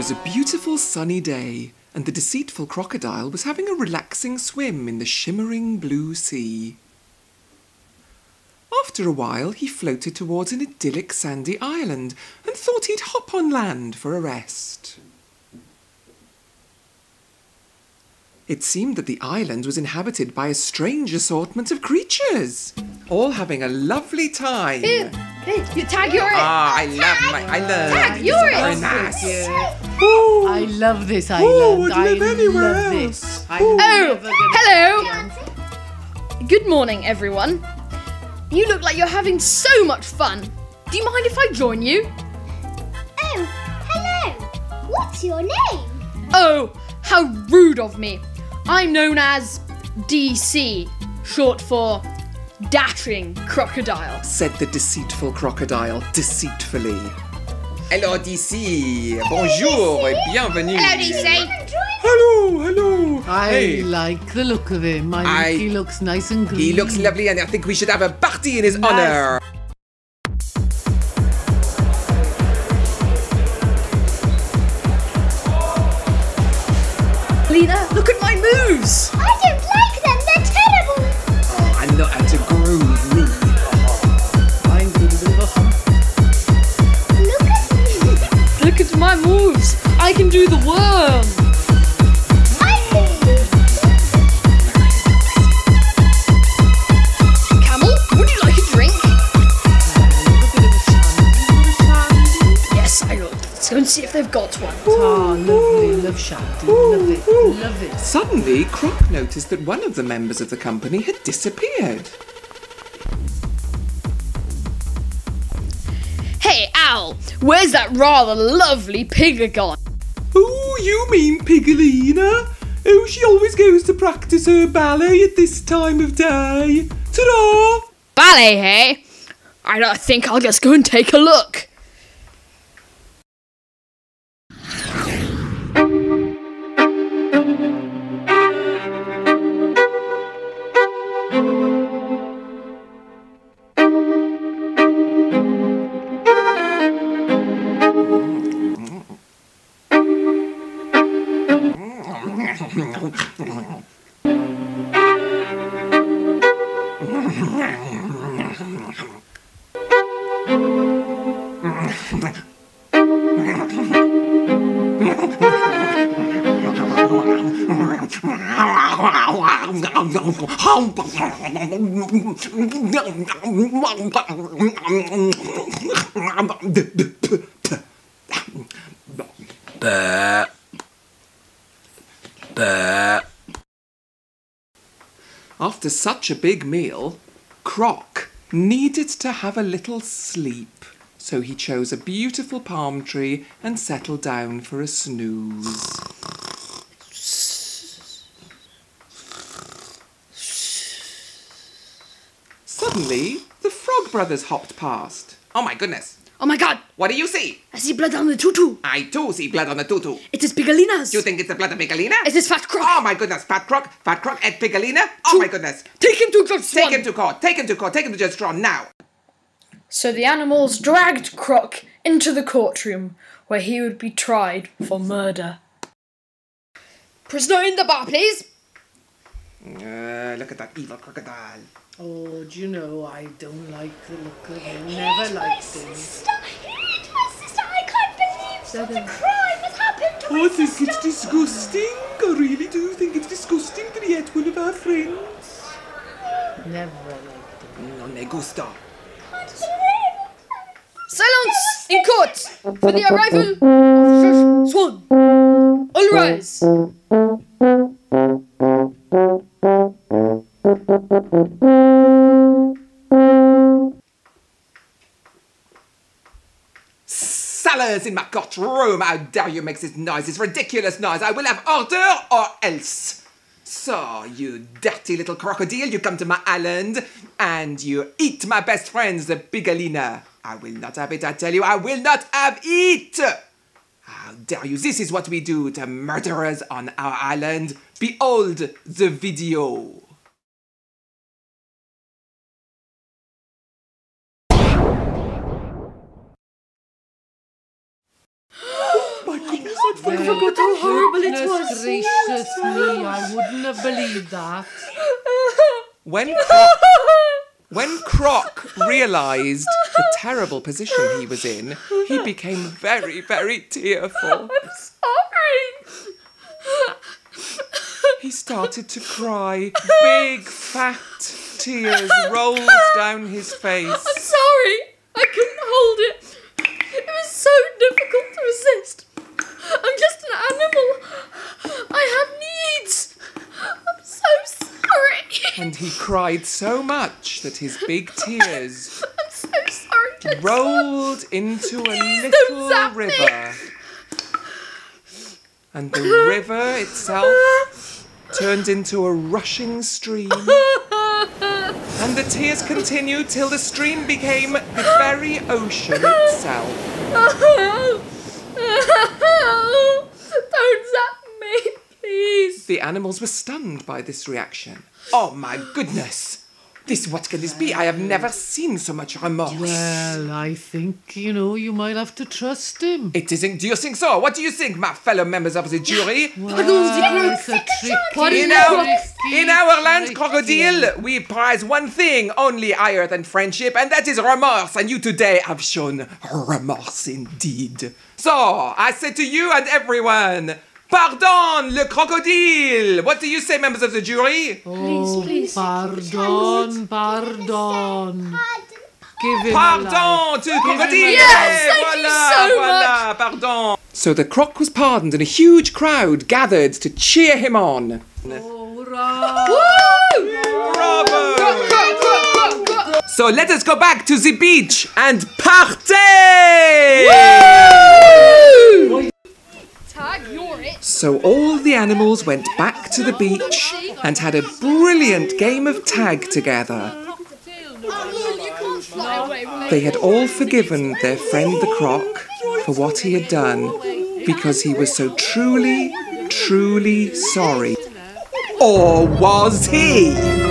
was a beautiful sunny day, and the deceitful crocodile was having a relaxing swim in the shimmering blue sea. After a while, he floated towards an idyllic sandy island and thought he'd hop on land for a rest. It seemed that the island was inhabited by a strange assortment of creatures, all having a lovely time. Here, here, you tag, you're it. Ah, I love my island. Tag, you're It's it. very nice. Oh, I love this island. would I live anywhere love else. this. I'm Oh, hello. Good morning, everyone. You look like you're having so much fun. Do you mind if I join you? Oh, hello. What's your name? Oh, how rude of me. I'm known as DC, short for Dashing Crocodile. said the deceitful crocodile deceitfully. Hello, DC. Bonjour et bienvenue. Hello, hello. hello! I Hey, like the look of him. I, I- he looks nice and green. he looks lovely, and I think we should have a party in his honor. Lena, look at my moves. I don't moves. I can do the worm. I Camel, would you like a drink? A bit of a shandy. Yes, I will. Let's go and see if they've got one. Ah, lovely. Love shandy. Love it. Love it. Suddenly, Croc noticed that one of the members of the company had disappeared. Where's that rather lovely pig gone? Oh, you mean Pigolina? Oh, she always goes to practice her ballet at this time of day. Ta-da! Ballet, hey? I don't think I'll just go and take a look. But after such a big meal, Croc needed to have a little sleep. So he chose a beautiful palm tree and settled down for a snooze. Suddenly, the Frog Brothers hopped past. Oh my goodness! Oh my god, What do you see? I see blood on the tutu. I too see blood on the tutu. It is Pigolina's. You think it's the blood of Pigolina? It is Fat Croc. Oh my goodness, Fat Croc, Fat Croc and Pigolina? Oh my goodness. Take him to Judge Take him to court, take him to court, take him to Judge Strawn now. So the animals dragged Croc into the courtroom where he would be tried for murder. Prisoner in the bar, please. Uh, look at that evil crocodile. Oh, do you know, I don't like the look of him. Never my liked him. sister. Hit my sister. I can't believe such a crime has happened to oh, my I think sister. it's disgusting. I really do think it's disgusting that he ate one of our friends. Never liked him. No me gusta. Can't Silence in court for the arrival of Judge Swan. All rise. Sellers in my courtroom. How dare you make this noise? This ridiculous noise. I will have order or else. So, you dirty little crocodile, you come to my island and you eat my best friends, the Pigolina. I will not have it, I tell you, I will not have it! How dare you? This is what we do to murderers on our island. Behold the video. Oh my goodness, I gracious me, I wouldn't have believed that. When Croc, when Croc realised the terrible position he was in, he became very, very tearful. I'm sorry. He started to cry. Big, fat tears rolled down his face. I'm sorry. I couldn't hold it. It was so difficult to resist. I'm just an animal. I have needs. I'm so sorry. And he cried so much that his big tears I'm so sorry. Rolled into a Please don't little river. And the river itself turned into a rushing stream. And the tears continued till the stream became the very ocean itself. Don't zap me, please. The animals were stunned by this reaction. Oh my goodness! This, what can this be? I have never seen so much remorse. Well, I think, you know, you might have to trust him. It isn't. Do you think so? What do you think, my fellow members of the jury? Well, it's a tricky, In our, in our land, crocodile, we prize one thing only higher than friendship, and that is remorse. And you today have shown remorse indeed. So, I say to you and everyone, pardon le crocodile. What do you say, members of the jury? Oh, please. pardon, pardon. Give him life. Pardon to crocodile. Yes, thank you so voilà, pardon. So the croc was pardoned, and a huge crowd gathered to cheer him on. Hurrah! Bravo! So let us go back to the beach and party! Tag, you're it. So all the animals went back to the beach and had a brilliant game of tag together. They had all forgiven their friend the croc for what he had done because he was so truly, truly sorry. Or was he?